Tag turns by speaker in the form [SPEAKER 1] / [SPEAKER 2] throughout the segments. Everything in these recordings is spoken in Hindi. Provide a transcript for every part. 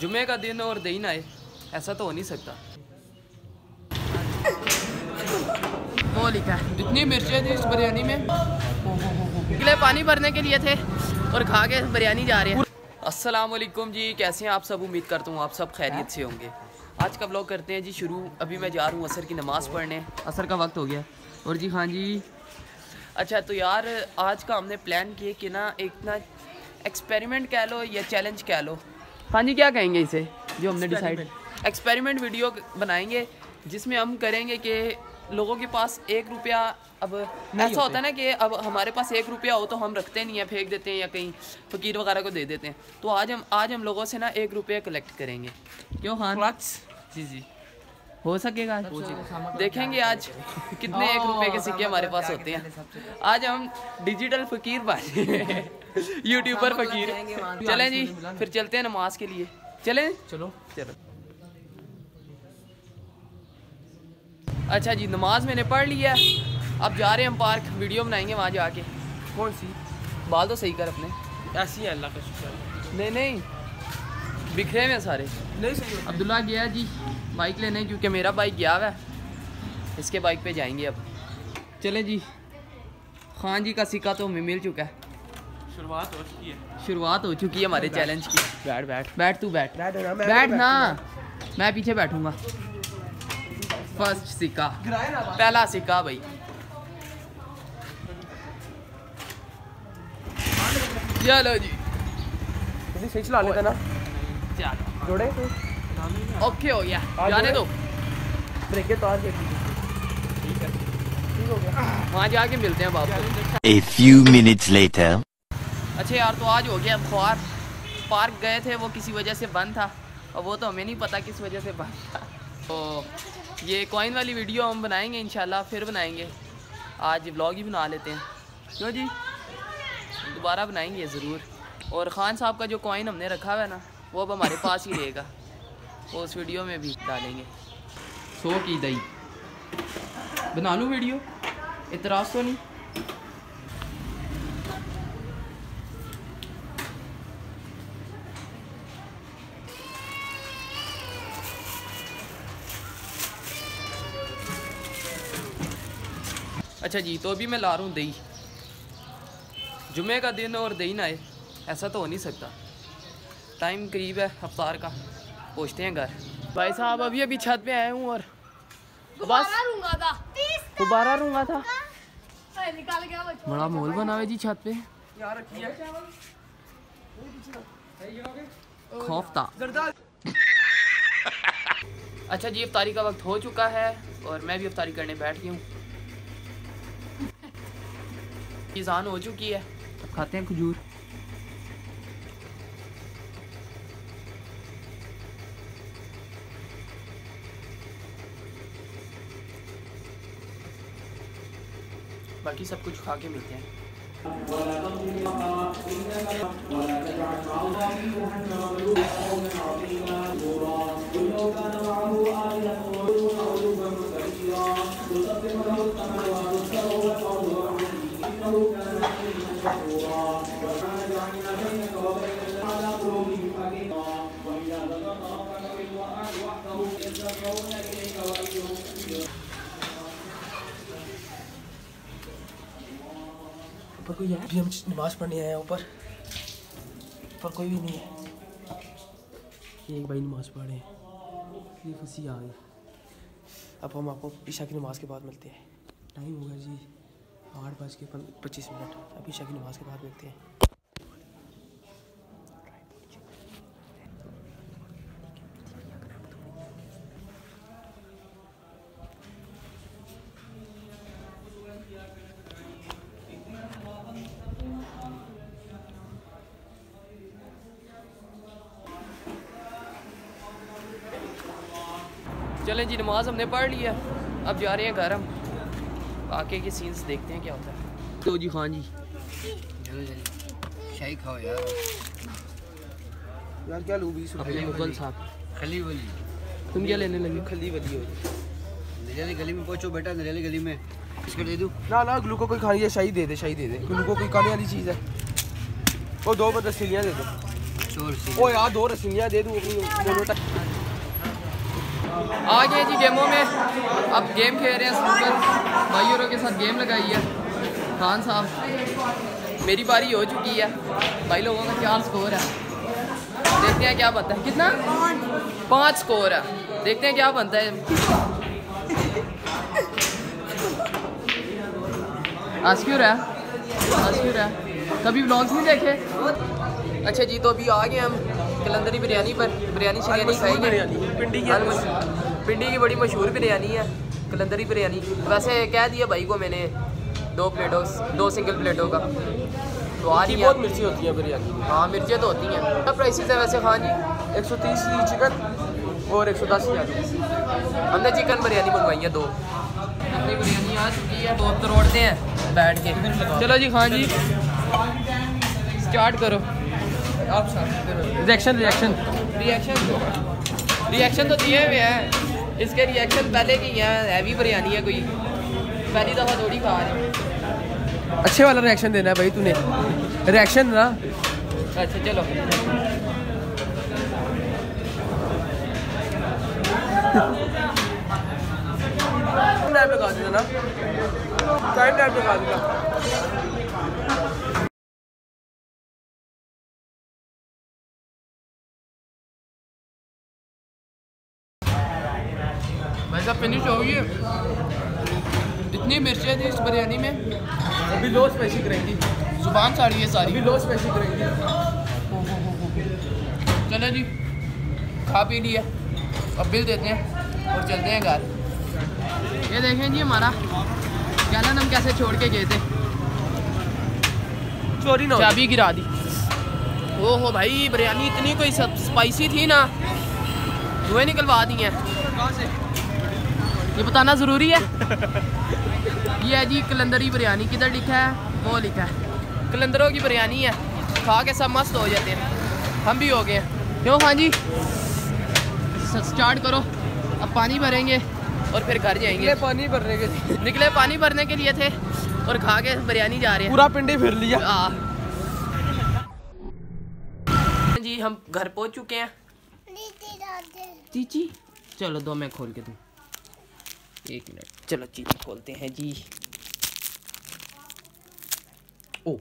[SPEAKER 1] जुमे का दिन और दिन आए ऐसा तो हो नहीं सकता। वो लिखा है। इतनी मिर्चें थी इस बिरयानी में निकले पानी भरने के लिए थे और खा के बिरयानी जा रहे हैं। अस्सलाम वालेकुम जी कैसे हैं आप सब? उम्मीद करता हूँ आप सब खैरियत से होंगे। आज का व्लॉग करते हैं जी शुरू। अभी मैं जा रहा हूँ असर की नमाज़ पढ़ने। असर का वक्त हो गया। और जी हाँ जी। अच्छा तो यार आज का हमने प्लान किया कि ना एक ना एक्सपेरिमेंट कह लो या चैलेंज कह लो। हाँ जी क्या कहेंगे इसे? जो हमने डिसाइड एक्सपेरिमेंट वीडियो बनाएँगे जिसमें हम करेंगे कि लोगों के पास एक रुपया अब ऐसा होता। है ना कि अब हमारे पास एक रुपया हो तो हम रखते नहीं है फेंक देते हैं या कहीं फकीर वगैरह को दे देते हैं। तो आज हम आज हम लोगों से ना एक रुपया कलेक्ट करेंगे। क्यों हाँ जी जी। हो सकेगा। देखेंगे आज कितने एक रुपए के सिक्के हमारे पास होते हैं। आज हम डिजिटल फकीर बने यूट्यूबर फकीर। चलें जी फिर चलते हैं नमाज़ के लिए। चलें?
[SPEAKER 2] चलो।
[SPEAKER 1] चलो। अच्छा जी नमाज़ मैंने पढ़ लिया है। अब जा रहे हैं हम पार्क। वीडियो बनाएँगे वहाँ जाके।
[SPEAKER 2] कौन सी?
[SPEAKER 1] बाल तो सही कर अपने।
[SPEAKER 2] ऐसी है अल्लाह का शुक्र।
[SPEAKER 1] नहीं नहीं। बिखरे हुए सारे।
[SPEAKER 2] नहीं सही
[SPEAKER 1] अब्दुल्ला गया जी बाइक लेने क्योंकि मेरा बाइक गया हुआ है। इसके बाइक पे जाएँगे अब। चले जी खान जी का सिक्का तो हमें मिल चुका है।
[SPEAKER 2] शुरुआत हो चुकी है।
[SPEAKER 1] शुरुआत हो चुकी है हमारे चैलेंज की। बैठ बैठ। बैठ तू बैठ।
[SPEAKER 2] बैठ ना, मैं
[SPEAKER 1] बैठ ना। मैं पीछे बैठूँगा। फ़र्स्ट सिक्का। पहला सिक्का भाई। चलो जी।
[SPEAKER 2] सही चला लेता ना? जोड़े?
[SPEAKER 1] ओके हो गया जाने दो।
[SPEAKER 2] ब्रेक के तार देख ठीक है। ठीक हो गया।
[SPEAKER 1] वहाँ जाके मिलते हैं बाबू
[SPEAKER 3] A few minutes later.
[SPEAKER 1] अच्छा यार तो आज हो गया अखबार पार्क गए थे वो किसी वजह से बंद था। और वो तो हमें नहीं पता किस वजह से बंद था। तो ये कॉइन वाली वीडियो हम बनाएँगे इंशाल्लाह फिर बनाएँगे। आज ब्लॉग ही बना लेते हैं। क्यों जी? दोबारा बनाएँगे ज़रूर। और ख़ान साहब का जो कॉइन हमने रखा हुआ है ना वो अब हमारे पास ही रहेगा। वो उस वीडियो में भी डालेंगे। सो की दही। बना लूँ वीडियो इतराज़ तो नहीं? अच्छा जी तो अभी मैं ला रहा हूँ दही। जुमे का दिन और दही ना आए ऐसा तो हो नहीं सकता। टाइम करीब है अफ्तार का। पहुँचते हैं घर। भाई साहब अभी अभी छत पे आए हूँ और बस।
[SPEAKER 4] रूँगा था।
[SPEAKER 1] दोबारा रूँगा था।
[SPEAKER 4] अरे निकाल गया बच्चा।
[SPEAKER 1] बड़ा माहौल बना हुआ जी छत पे।
[SPEAKER 2] यार
[SPEAKER 1] खौफ था अच्छा जी अफ्तारी का वक्त हो चुका है और मैं भी अफ्तारी करने बैठ गई हूँ। ईजान हो चुकी है। अब खाते हैं खजूर। बाकी सब कुछ खा के मिलते हैं।
[SPEAKER 2] ऊपर कोई है? अभी हम नमाज़ पढ़ने आए हैं ऊपर। पर कोई भी नहीं है। ये एक भाई नमाज़ पढ़ रहे हैं। ये फंसी आ गई। अब हम आपको ईशा की नमाज़ के बाद मिलते हैं। टाइम हो गया जी आठ बज के पच्चीस मिनट। अब ईशा की नमाज़ के बाद मिलते हैं।
[SPEAKER 1] चलें जी नमाज़ हमने पढ़ लिया अब जा रहे हैं घर हम। आके के सीन्स देखते हैं क्या होता है। तो जी खान जी।
[SPEAKER 5] शाही खाओ यार।
[SPEAKER 2] यार क्या लूँ बीस
[SPEAKER 1] अपने मुगल साहब।
[SPEAKER 5] खली वाली
[SPEAKER 1] तुम क्या लेने लगे?
[SPEAKER 2] खली वाली हो
[SPEAKER 5] नरियाली गली में पहुंचो बेटा नरियाली गली में। इसको दे दूँ।
[SPEAKER 2] ना ना ग्लूको कोई खानी है शाही दे दे शाही दे दे। ग्लूको कोई खाने वाली चीज़ है। वो दो बदस्तीलियाँ दे दो। ओ यार दो रसीलियाँ दे दूँ अपनी।
[SPEAKER 1] आ गए जी गेमों में। अब गेम खेल रहे हैं स्नूकर भाई और के साथ गेम लगाई है। खान साहब, मेरी बारी हो चुकी है। भाई लोगों का चार स्कोर है? देखते हैं क्या बनता है। कितना? पाँच स्कोर है। देखते हैं क्या बनता है। आस्क्यूर है। आस्क्यूर है। कभी ब्लॉग्स नहीं देखे? अच्छा जी तो अभी आ गए हम। कलंदरी बिरयानी पर बिरयानी शिरयानी खाएँगे।
[SPEAKER 2] पिंडी की
[SPEAKER 1] हाँ, पिंडी की बड़ी मशहूर बिरयानी है कलंदरी बिरयानी। वैसे कह दिया भाई को मैंने दो प्लेटों दो सिंगल प्लेटों का। तो आ रही
[SPEAKER 2] बहुत मिर्ची होती है बिरयानी
[SPEAKER 1] हाँ मिर्चें तो होती हैं। क्या प्राइसेस है वैसे खान जी
[SPEAKER 2] एक सौ तीस चिकन और एक सौ दस
[SPEAKER 1] हमने चिकन बिरयानी मंगवाई है दो। अपनी बिरयानी आ चुकी है तो तोड़ते हैं बैठ के। चलो जी खान जी। स्टार्ट करो।
[SPEAKER 2] रिएक्शन रिएक्शन
[SPEAKER 1] रिएक्शन रिएक्शन तो दिए हुए हैं। इसके रिएक्शन पहले की हैं हैवी बिरयानी है कोई? पहली दफ़ा थोड़ी खा रहे
[SPEAKER 2] अच्छे वाला रिएक्शन देना है भाई तूने। रिएक्शन ना।
[SPEAKER 1] अच्छा चलो।
[SPEAKER 2] टाइम लगा देना टाइम टाइम लगा देना।
[SPEAKER 1] भाई फिनिश हो गई इतनी मिर्चें थी इस बिरयानी में।
[SPEAKER 2] अभी लो स्पेशल करेंगी।
[SPEAKER 1] ज़ुबान साड़ी है सारी।
[SPEAKER 2] अभी लो स्पेशल करेंगी।
[SPEAKER 1] चलो जी खा पी लिया अब बिल देते हैं और चलते हैं घर। ये देखें जी हमारा। गैलन हम कैसे छोड़ के गए थे?
[SPEAKER 2] चोरी ना
[SPEAKER 1] चाबी गिरा दी। ओहो भाई बिरयानी इतनी कोई स्पाइसी थी ना। धुएँ निकलवा दी हैं। ये बताना ज़रूरी है। ये है जी कलंदरी बिरयानी किधर लिखा है? वो लिखा है। कलंदरों की बिरयानी है। खा के सब मस्त हो जाते हैं। हम भी हो गए हैं। क्यों हाँ जी? स्टार्ट करो। अब पानी भरेंगे और फिर घर जाएँगे।
[SPEAKER 2] निकले पानी भरने के लिए।
[SPEAKER 1] निकले पानी भरने के लिए थे और खा के बिरयानी जा रहे हैं।
[SPEAKER 2] पूरा पिंडी फिर लिया।
[SPEAKER 1] आ। जी हम घर पहुँच चुके हैं। चीची चलो दो मैं खोल के दूँ। एक मिनट। चलो चीची खोलते हैं जी। ओ।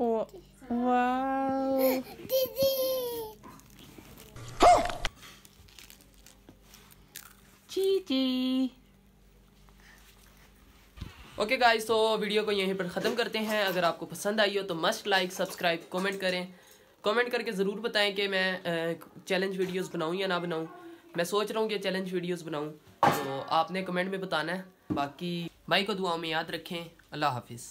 [SPEAKER 1] ओ वाओ। चीची ओके गाइस तो वीडियो को यहीं पर ख़त्म करते हैं। अगर आपको पसंद आई हो तो मस्ट लाइक सब्सक्राइब कमेंट करें। कमेंट करके ज़रूर बताएँ कि मैं चैलेंज वीडियोस बनाऊँ या ना बनाऊँ। मैं सोच रहा हूँ कि चैलेंज वीडियोस बनाऊँ। तो आपने कमेंट में बताना है। बाकी भाई को दुआ में याद रखें। अल्लाह हाफिज़।